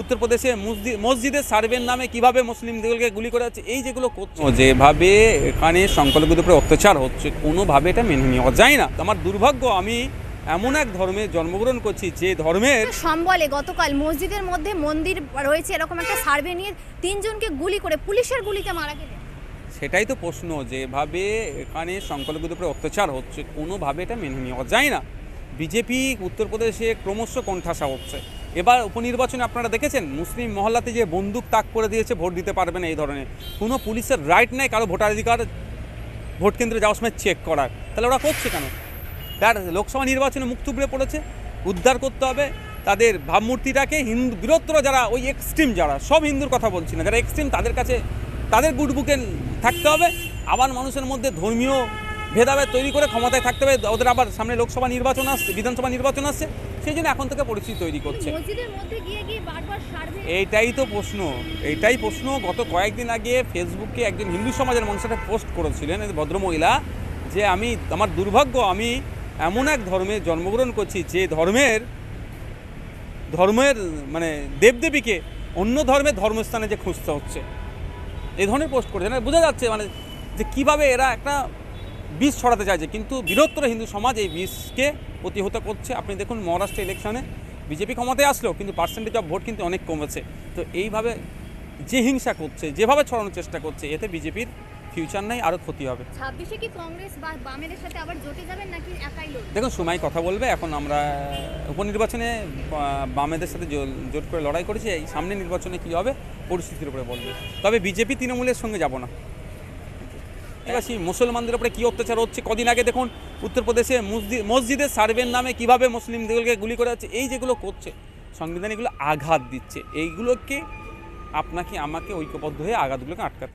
উত্তরপ্রদেশে মসজিদ মসজিদের সার্ভের নামে কীভাবে মুসলিমদেরকে গুলি করা হচ্ছে এই যেগুলো করছে যেভাবে এখানে সংখ্যালঘুদের উপরে অত্যাচার হচ্ছে কোনোভাবে এটা মেনে নেওয়া যায় না। আমার দুর্ভাগ্য আমি এমন এক ধর্মে জন্মগ্রহণ করছি যে ধর্মের সম্বলে গতকাল মসজিদের মধ্যে মন্দির রয়েছে এরকম একটা সার্ভে নিয়ে তিনজনকে গুলি করে পুলিশের গুলিতে মারা গেলেন। সেটাই তো প্রশ্ন যেভাবে এখানে সংখ্যালঘুদের উপরে অত্যাচার হচ্ছে কোনোভাবে এটা মেনে নেওয়া যায় না। বিজেপি উত্তরপ্রদেশে ক্রমশ কণ্ঠাসা হচ্ছে। এবার উপনির্বাচনে আপনারা দেখেছেন, মুসলিম মহল্লাতে যে বন্দুক তাক করে দিয়েছে, ভোট দিতে পারবে না এই ধরনের। কোনো পুলিশের রাইট নেই, কারও ভোটাধিকার, ভোট কেন্দ্রে যাওয়ার সময় চেক করার তাহলে ওরা করছে কেন? তার লোকসভা নির্বাচনে মুখ থুবড়ে পড়েছে, উদ্ধার করতে হবে। তাদের ভাবমূর্তিটাকে হিন্দু, বৃহত্তর যারা, ওই এক্সট্রিম যারা, সব হিন্দুর কথা বলছি না, যারা এক্সট্রিম তাদের কাছে, তাদের গুড বুকে থাকতে হবে। আবার মানুষের মধ্যে ধর্মীয় ভেদাভেদ তৈরি করে ক্ষমতায় থাকতে হবে। ওদের আবার সামনে লোকসভা নির্বাচন আসছে বিধানসভা নির্বাচন আসছে সেই জন্য এখন থেকে পরিস্থিতি তৈরি করছে। এইটাই তো প্রশ্ন এইটাই প্রশ্ন। গত কয়েকদিন আগে ফেসবুকে একজন হিন্দু সমাজের মানুষ পোস্ট করেছিলেন ভদ্রমহিলা যে আমি আমার দুর্ভাগ্য আমি এমন এক ধর্মে জন্মগ্রহণ করছি যে ধর্মের ধর্মের মানে দেবদেবীকে অন্য ধর্মের ধর্মস্থানে যে খুঁজতে হচ্ছে। এই ধরনের পোস্ট করেছে না বোঝা যাচ্ছে মানে যে কীভাবে এরা একটা বিষ ছড়াতে চাইছে কিন্তু বৃহত্তর হিন্দু সমাজ এই বিষকে প্রতিহত করছে। আপনি দেখুন মহারাষ্ট্র ইলেকশনে বিজেপি ক্ষমতায় আসলো কিন্তু পার্সেন্টেজ অফ ভোট কিন্তু অনেক কমেছে। তো এইভাবে যে হিংসা করছে যেভাবে ছড়ানোর চেষ্টা করছে এতে বিজেপির ফিউচার নাই আরও ক্ষতি হবে। ছাব্বিশে কি কংগ্রেস বা বামেদের সাথে আবার জোটে যাবেন নাকি একাই দেখুন সময় কথা বলবে এখন আমরা উপনির্বাচনে বামেদের সাথে জো- জোট করে লড়াই করেছি এই সামনে নির্বাচনে কী হবে পরিস্থিতির উপরে বলবে। তবে বিজেপি তৃণমূলের সঙ্গে যাব না। সেই মুসলমানদের উপরে কী অত্যাচার হচ্ছে? কদিন আগে দেখুন, উত্তরপ্রদেশে মসজিদ মসজিদের সার্ভের নামে কীভাবে মুসলিমদেরকে গুলি করা যাচ্ছে এই যেগুলো করছে, সংবিধান এগুলো আঘাত দিচ্ছে। এইগুলোকে আপনাকে, আমাকে ঐক্যবদ্ধ হয়ে আঘাতগুলোকে আটকাতে